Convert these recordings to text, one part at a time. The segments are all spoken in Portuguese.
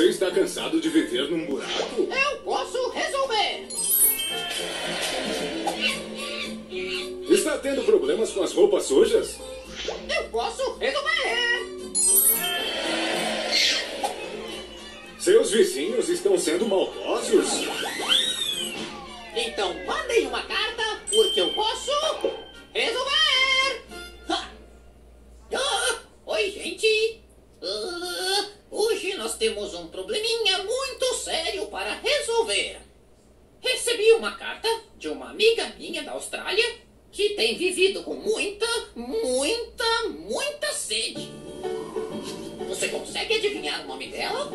Você está cansado de viver num buraco? Eu posso resolver. Está tendo problemas com as roupas sujas? Eu posso resolver. Seus vizinhos estão sendo maldosos? Temos um probleminha muito sério para resolver. Recebi uma carta de uma amiga minha da Austrália que tem vivido com muita, muita, muita sede. Você consegue adivinhar o nome dela?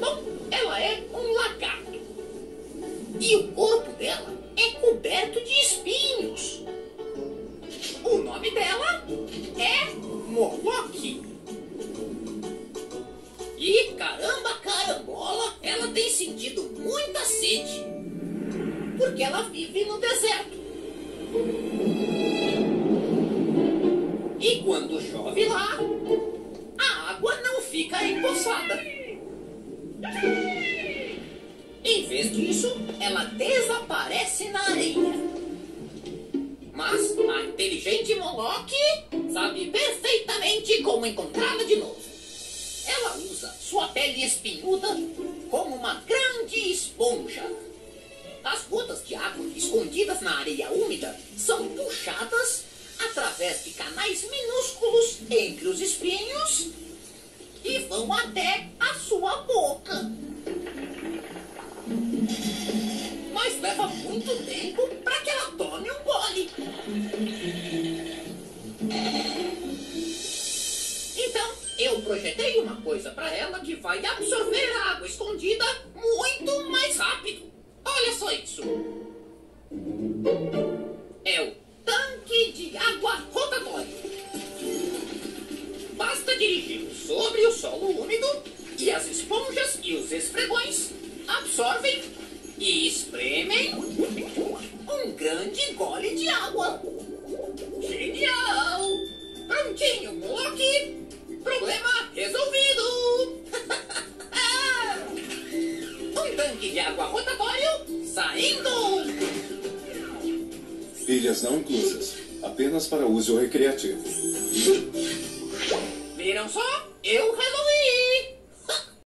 Bom, ela é um lagarto. E o corpo dela é coberto de espinhos. O nome dela é Moloque. Tem sentido muita sede. Porque ela vive no deserto. E quando chove lá, a água não fica empoçada. Em vez disso, ela desaparece na areia. Mas a inteligente Moloch sabe perfeitamente como encontrá-la de novo. Ela usa sua pele espinhuda como uma grande esponja. As gotas de água escondidas na areia úmida são puxadas através de canais minúsculos entre os espinhos e vão até a sua boca. Mas leva muito tempo para que ela tome um gole. Eu projetei uma coisa para ela que vai absorver a água escondida muito mais rápido. Olha só isso. É o tanque de água rotatório. Basta dirigi-lo sobre o solo úmido e as esponjas e os esfregões absorvem e espremem um grande gole de água. De água rotatório saindo! Pilhas não inclusas. Apenas para uso recreativo. Viram só? Eu resolvi!